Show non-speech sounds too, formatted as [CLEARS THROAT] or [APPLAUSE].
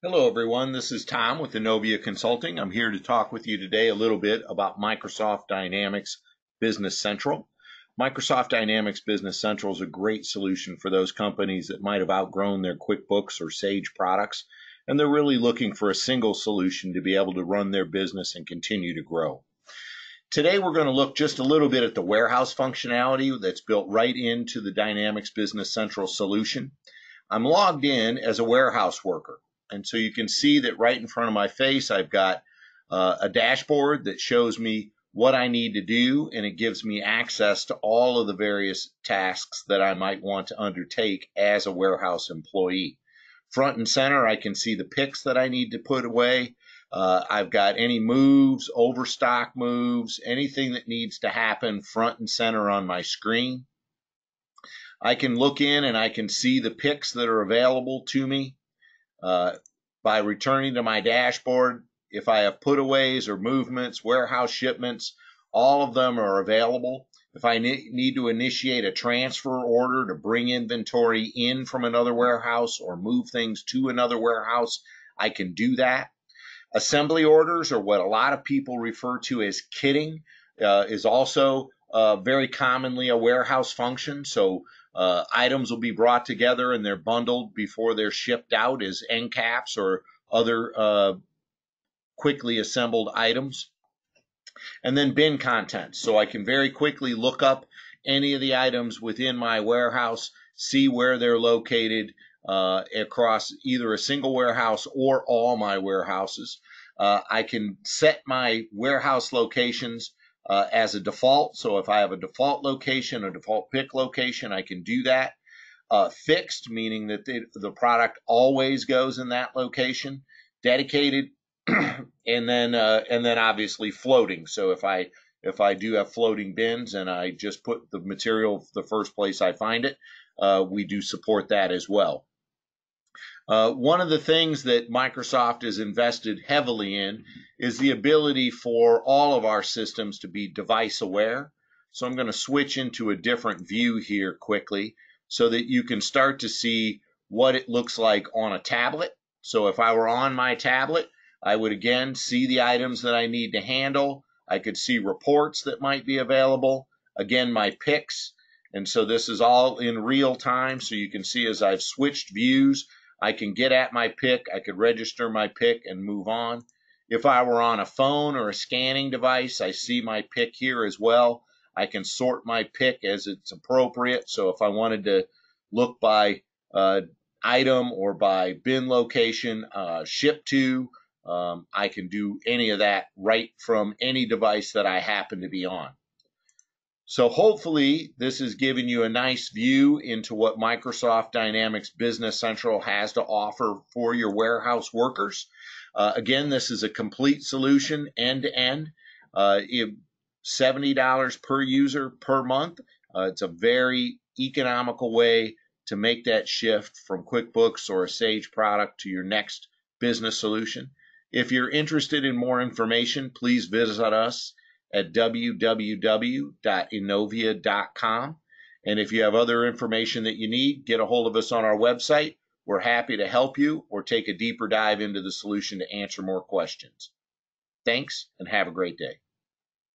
Hello, everyone. This is Tom with Innovia Consulting. I'm here to talk with you today a little bit about Microsoft Dynamics Business Central. Microsoft Dynamics Business Central is a great solution for those companies that might have outgrown their QuickBooks or Sage products, and they're really looking for a single solution to be able to run their business and continue to grow. Today, we're going to look just a little bit at the warehouse functionality that's built right into the Dynamics Business Central solution. I'm logged in as a warehouse worker. And so you can see that right in front of my face, I've got uh, a dashboard that shows me what I need to do, and it gives me access to all of the various tasks that I might want to undertake as a warehouse employee. Front and center, I can see the picks that I need to put away. Uh, I've got any moves, overstock moves, anything that needs to happen front and center on my screen. I can look in and I can see the picks that are available to me. Uh, by returning to my dashboard, if I have putaways or movements, warehouse shipments, all of them are available. If I need to initiate a transfer order to bring inventory in from another warehouse or move things to another warehouse, I can do that. Assembly orders, or what a lot of people refer to as kitting, uh, is also uh, very commonly a warehouse function. So uh, items will be brought together and they're bundled before they're shipped out as end caps or other uh, quickly assembled items. And then bin contents. So I can very quickly look up any of the items within my warehouse, see where they're located uh, across either a single warehouse or all my warehouses. Uh, I can set my warehouse locations uh, as a default. So if I have a default location, a default pick location, I can do that. Uh, fixed, meaning that the, the product always goes in that location. Dedicated, [CLEARS THROAT] and then uh, and then obviously floating. So if I if I do have floating bins and I just put the material the first place I find it, uh, we do support that as well. Uh, one of the things that Microsoft has invested heavily in is the ability for all of our systems to be device aware. So I'm going to switch into a different view here quickly so that you can start to see what it looks like on a tablet. So if I were on my tablet, I would again see the items that I need to handle. I could see reports that might be available. Again, my picks. And so this is all in real time. So you can see as I've switched views, I can get at my pick, I could register my pick and move on. If I were on a phone or a scanning device, I see my pick here as well. I can sort my pick as it's appropriate. So if I wanted to look by uh, item or by bin location, uh, ship to, um, I can do any of that right from any device that I happen to be on. So hopefully this has given you a nice view into what Microsoft Dynamics Business Central has to offer for your warehouse workers. Uh, again, this is a complete solution end to end. Uh, $70 per user per month. Uh, it's a very economical way to make that shift from QuickBooks or a Sage product to your next business solution. If you're interested in more information, please visit us at www.innovia.com. And if you have other information that you need, get a hold of us on our website. We're happy to help you or take a deeper dive into the solution to answer more questions. Thanks and have a great day.